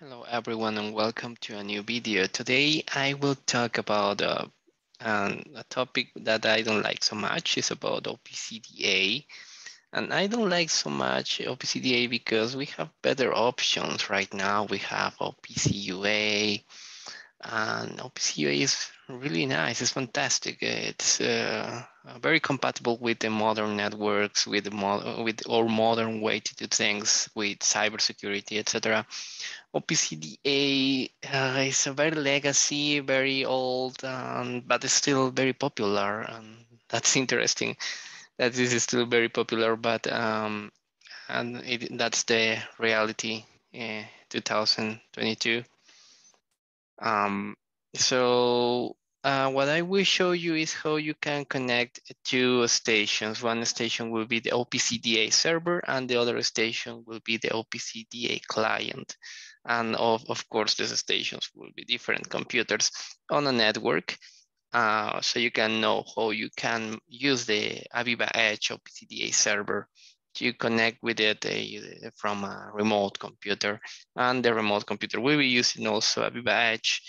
Hello everyone and welcome to a new video. Today I will talk about uh, um, a topic that I don't like so much. It's about OPCDA. And I don't like so much OPCDA because we have better options right now. We have OPCUA and OPCUA is really nice. It's fantastic. It's uh, very compatible with the modern networks, with the with our modern way to do things, with cybersecurity, etc. OPCDA uh, is a very legacy, very old, um, but it's still very popular. And that's interesting that this is still very popular, but um, and it, that's the reality uh, 2022. Um, so uh, what I will show you is how you can connect two stations. One station will be the OPCDA server and the other station will be the OPCDA client. And of, of course, these stations will be different computers on a network. Uh, so you can know how you can use the AVEVA Edge OPCDA server to connect with it uh, from a remote computer. And the remote computer will be using also AVEVA Edge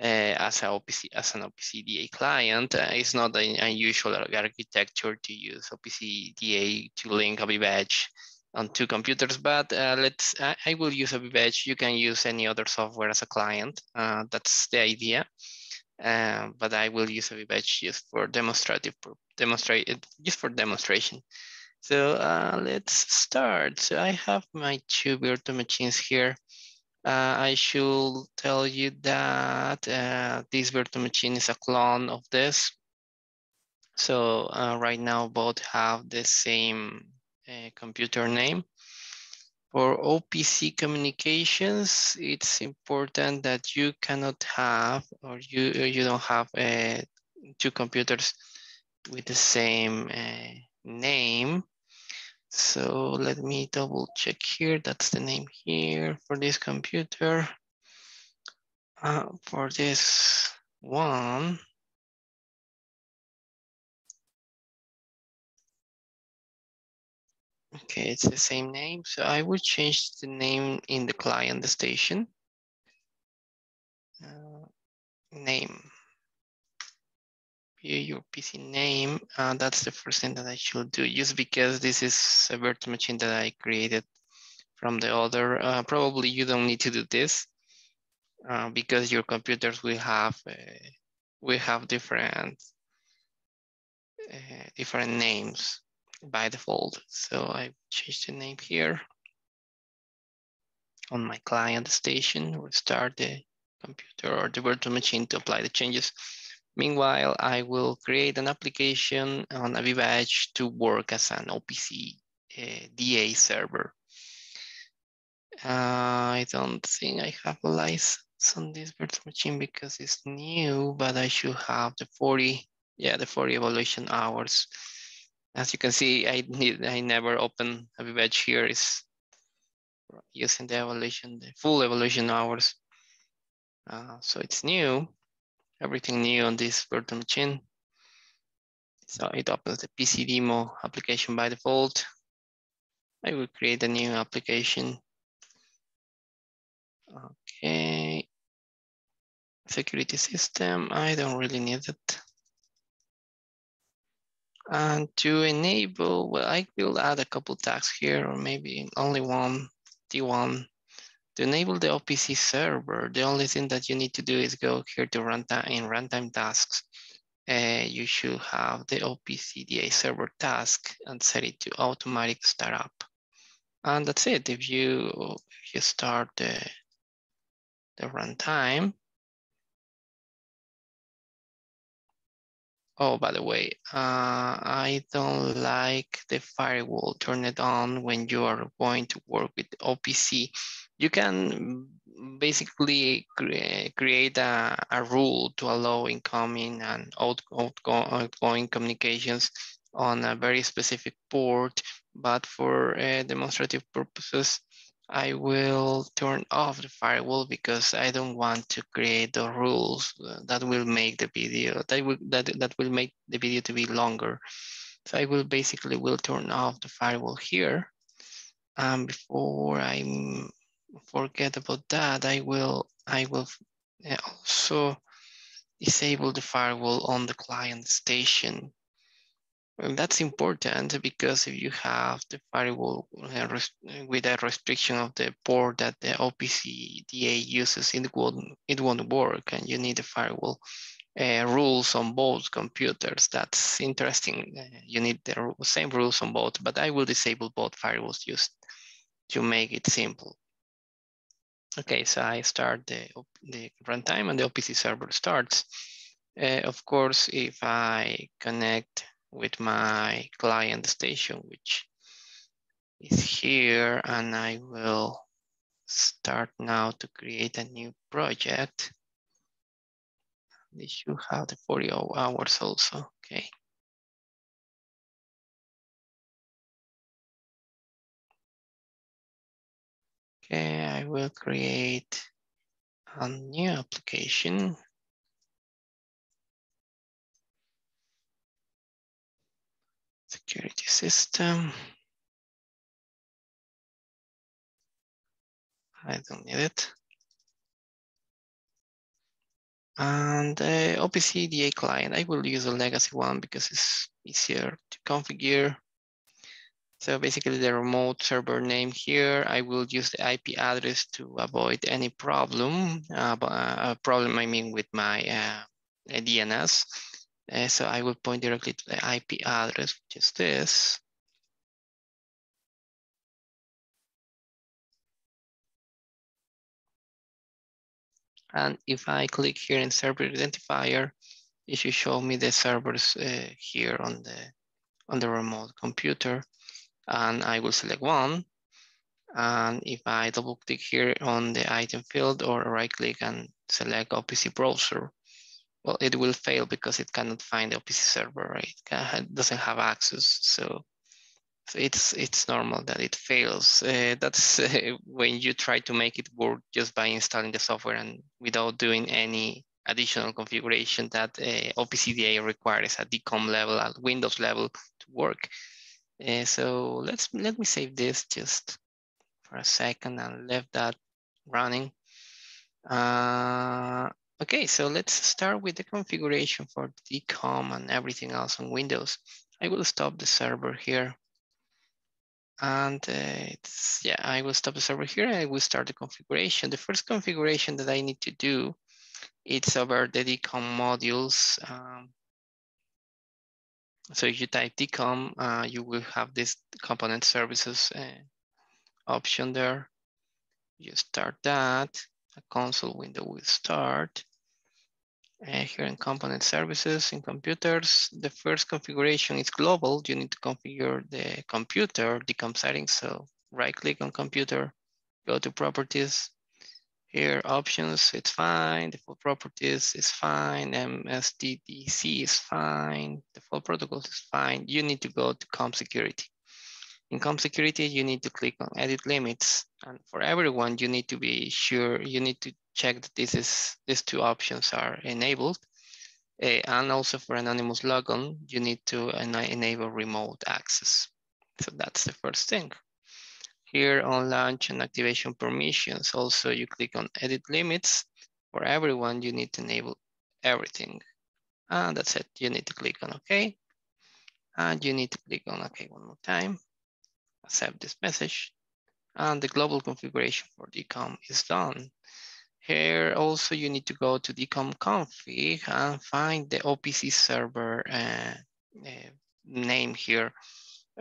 uh, as, a OPC, as an OPCDA client. Uh, it's not an unusual architecture to use OPCDA to link AVEVA Edge on two computers, but uh, let's, I, I, will use AVEVA Edge. You can use any other software as a client. Uh, that's the idea. Uh, but I will use AVEVA Edge just for demonstrative, demonstrate, just for demonstration. So uh, let's start. So I have my two virtual machines here. Uh, I should tell you that uh, this virtual machine is a clone of this. So uh, right now both have the same uh, computer name. For OPC communications, it's important that you cannot have or you you don't have uh, two computers with the same uh, name. So let me double check here. That's the name here for this computer. Uh, for this one, okay, it's the same name. So I will change the name in the client station. Uh, name your PC name. Uh, that's the first thing that I should do just because this is a virtual machine that I created from the other. Uh, probably you don't need to do this uh, because your computers will have uh, will have different uh, different names by default. So I changed the name here on my client station. We'll start the computer or the virtual machine to apply the changes. Meanwhile, I will create an application on AVEVA Edge to work as an OPC uh, DA server. Uh, I don't think I have a license on this virtual machine because it's new, but I should have the 40, yeah, the 40 evaluation hours. As you can see, I need, I never open AVEVA Edge here is using the evaluation, the full evaluation hours. Uh, so it's new everything new on this virtual machine. So it opens the PC demo application by default. I will create a new application. Okay. Security system, I don't really need it. And to enable, well, I will add a couple tags here, or maybe only one, T1 to enable the OPC server, the only thing that you need to do is go here to runtime in runtime tasks. Uh, you should have the OPCDA server task and set it to automatic startup. And that's it. If you if you start the the runtime, Oh, by the way, uh, I don't like the firewall. Turn it on when you are going to work with OPC. You can basically cre create a, a, rule to allow incoming and out, outgoing communications on a very specific port, but for uh, demonstrative purposes, I will turn off the firewall because I don't want to create the rules that will make the video, that will, that, that will make the video to be longer. So I will basically will turn off the firewall here. Um, before I forget about that. I will, I will also disable the firewall on the client station. And that's important because if you have the firewall with a restriction of the port that the OPC DA uses, it won't, it won't work and you need the firewall uh, rules on both computers. That's interesting. Uh, you need the same rules on both, but I will disable both firewalls just to make it simple. Okay, so I start the, the runtime and the OPC server starts. Uh, of course, if I connect with my client station, which is here, and I will start now to create a new project. This should have the 40 hours also, okay. Okay, I will create a new application. Security system. I don't need it. And uh, the OPC DA client, I will use a legacy one because it's easier to configure. So basically the remote server name here, I will use the IP address to avoid any problem. Uh, a uh, problem I mean with my uh, DNS. Uh, so I will point directly to the IP address, which is this. And if I click here in server identifier, it should show me the servers uh, here on the on the remote computer and I will select one. And if I double click here on the item field or right click and select OPC browser, well, it will fail because it cannot find the OPC server, right? It doesn't have access. So, it's it's normal that it fails. Uh, that's uh, when you try to make it work just by installing the software and without doing any additional configuration that uh, OPCDA requires at DCOM level, at Windows level to work. Uh, so let's let me save this just for a second and leave that running. Uh, okay, so let's start with the configuration for DCOM and everything else on Windows. I will stop the server here. And uh, yeah, I will stop the server here and I will start the configuration. The first configuration that I need to do, it's over the DCOM modules. Um, so if you type DCOM, uh, you will have this component services uh, option there. You start that, a console window will start. Uh, here in component services in computers, the first configuration is global. You need to configure the computer DCOM settings. So right click on computer, go to properties, here, options, it's fine. Default properties is fine. MSDTC is fine. Default protocols is fine. You need to go to COM security. In COM security, you need to click on edit limits. And for everyone, you need to be sure, you need to check that this is, these two options are enabled. Uh, and also for anonymous logon, you need to enable remote access. So that's the first thing. Here on launch and activation permissions, also you click on edit limits. For everyone, you need to enable everything. And that's it. You need to click on OK. And you need to click on OK one more time. Accept this message. And the global configuration for DCOM is done. Here also you need to go to DCOM config and find the OPC server uh, uh, name here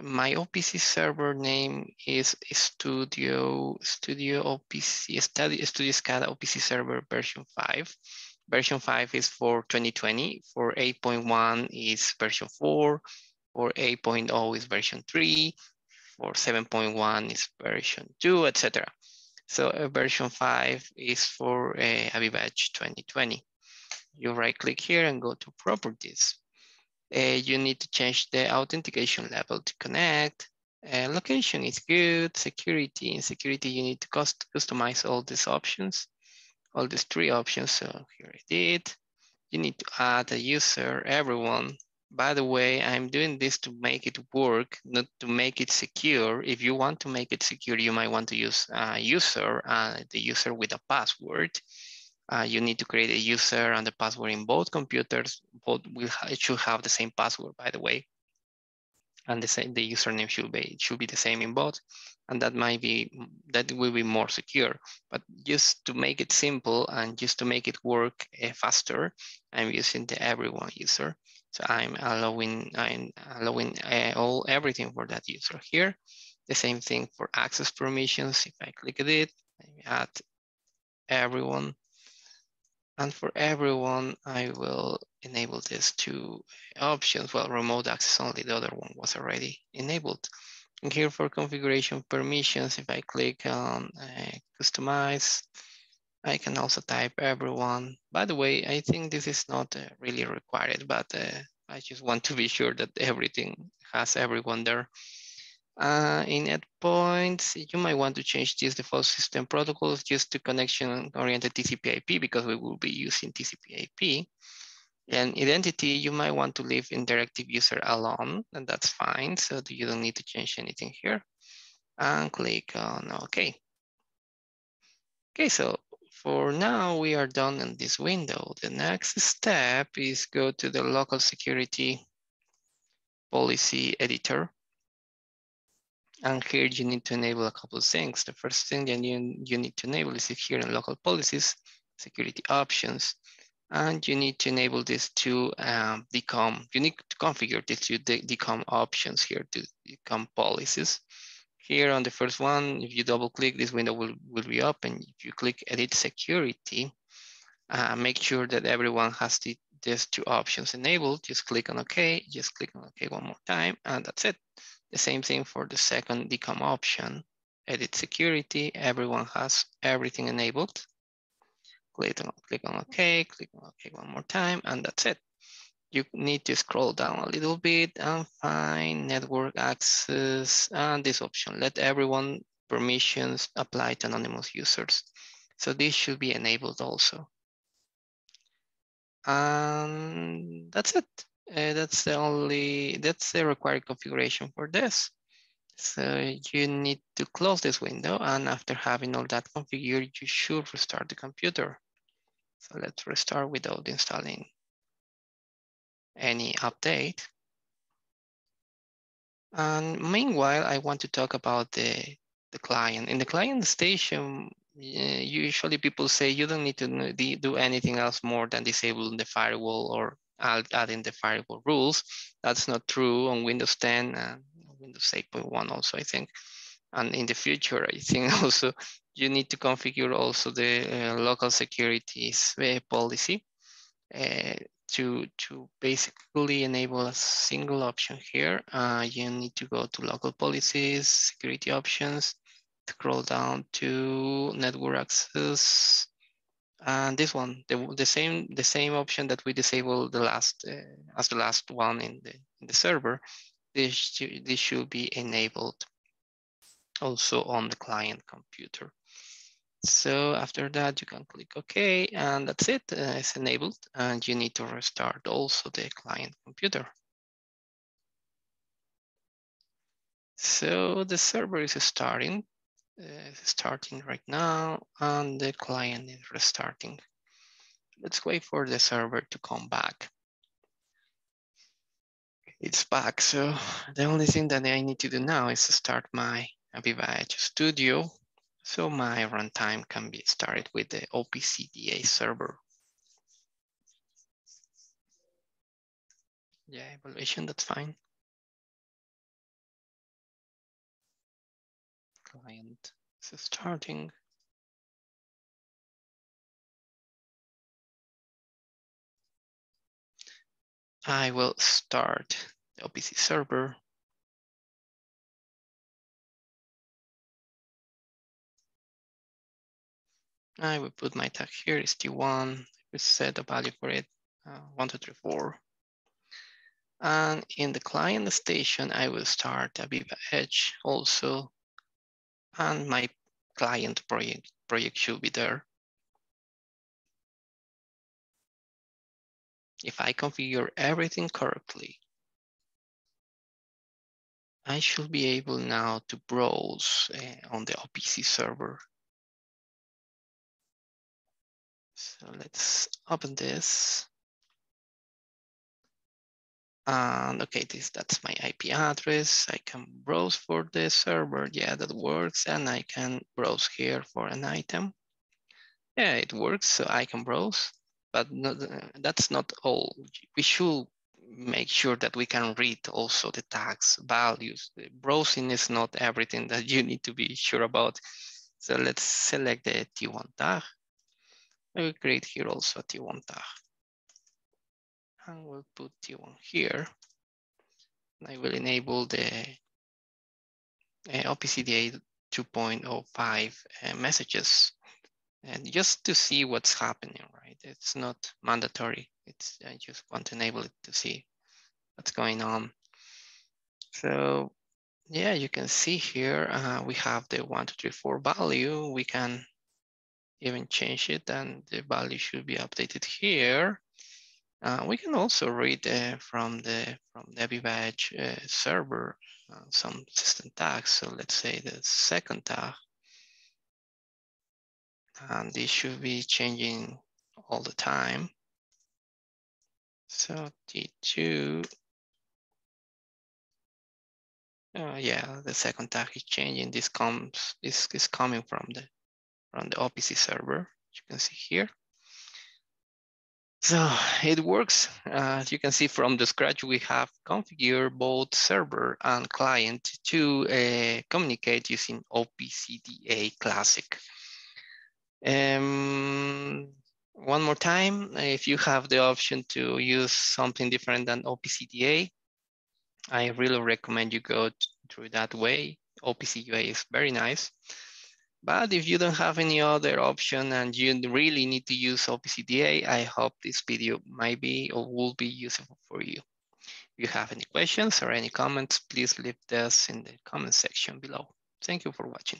my OPC server name is Studio Studio OPC Studio, Studio SCADA OPC server version 5. Version 5 is for 2020. For 8.1 is version 4. For 8.0 is version 3. For 7.1 is version 2, etc. So uh, version 5 is for uh, AVEVA Edge 2020. You right click here and go to properties uh, you need to change the authentication level to connect. Uh, location is good, security. In security, you need to cost customize all these options, all these three options. So here I did. You need to add a user, everyone. By the way, I'm doing this to make it work, not to make it secure. If you want to make it secure, you might want to use a user, uh, the user with a password. Uh, you need to create a user and the password in both computers. Both will it should have the same password, by the way. And the same, the username should be should be the same in both, and that might be that will be more secure. But just to make it simple and just to make it work uh, faster, I'm using the everyone user. So I'm allowing I'm allowing uh, all everything for that user here. The same thing for access permissions. If I click it, I add everyone and for everyone, I will enable these two options. Well, remote access only, the other one was already enabled. And here for configuration permissions, if I click on uh, customize, I can also type everyone. By the way, I think this is not uh, really required, but uh, I just want to be sure that everything has everyone there. Uh, in endpoints, you might want to change this default system protocols just to connection-oriented TCP/IP because we will be using TCP/IP. And identity, you might want to leave interactive user alone, and that's fine. So you don't need to change anything here. And click on OK. Okay, so for now, we are done in this window. The next step is go to the local security policy editor. And here you need to enable a couple of things. The first thing that you, you need to enable is here in local policies, security options, and you need to enable this to um. You need to configure this to DCOM options here to DCOM policies. Here on the first one, if you double click, this window will, will be open. If you click edit security, uh, make sure that everyone has the, these two options enabled. Just click on OK, just click on OK one more time, and that's it. The same thing for the second DCOM option, edit security. Everyone has everything enabled. Click on, click on OK, click on OK one more time, and that's it. You need to scroll down a little bit and find network access and this option. Let everyone permissions apply to anonymous users. So this should be enabled also. And that's it. Uh, that's the only, that's the required configuration for this. So you need to close this window and after having all that configured, you should restart the computer. So let's restart without installing any update. And meanwhile, I want to talk about the, the client. In the client station, usually people say you don't need to do anything else more than disabling the firewall or adding the firewall rules. That's not true on Windows 10 and Windows 8.1 also, I think. And in the future, I think also you need to configure also the uh, local securities uh, policy uh, to, to basically enable a single option here. Uh, you need to go to local policies, security options, scroll down to network access, and this one, the, the same the same option that we disabled the last uh, as the last one in the in the server, this this should be enabled also on the client computer. So after that, you can click OK, and that's it. Uh, it's enabled, and you need to restart also the client computer. So the server is starting uh, starting right now and the client is restarting. Let's wait for the server to come back. It's back, so the only thing that I need to do now is to start my AVEVA Edge Studio so my runtime can be started with the OPCDA server. Yeah, evaluation, that's fine. Client is starting. I will start the OPC server. I will put my tag here is T1. We set a value for it, uh, one, two, three, four. And in the client station, I will start AVEVA Edge also and my client project, project should be there. if I configure everything correctly, I should be able now to browse uh, on the OPC server. So let's open this. And okay, this that's my IP address. I can browse for the server. Yeah, that works. And I can browse here for an item. Yeah, it works. So I can browse, but not, uh, that's not all. We should make sure that we can read also the tags, values. The browsing is not everything that you need to be sure about. So let's select the T1 tag. I will create here also a T1 tag and we'll put T1 here. And I will enable the uh, OPCDA 2.05 uh, messages and just to see what's happening, right? It's not mandatory. It's I just want to enable it to see what's going on. So yeah, you can see here, uh, we have the one, two, three, four value. We can even change it and the value should be updated here. Uh, we can also read uh, from the from the uh, server uh, some system tags. So let's say the second tag, and this should be changing all the time. So T2, uh, yeah, the second tag is changing. This comes this is coming from the from the OPC server. You can see here. So it works. Uh, as you can see from the scratch, we have configured both server and client to uh, communicate using OPCDA Classic. Um, one more time, if you have the option to use something different than OPCDA, I really recommend you go through that way. OPCUA is very nice. But if you don't have any other option and you really need to use OPCDA, I hope this video might be or will be useful for you. If you have any questions or any comments, please leave this in the comment section below. Thank you for watching.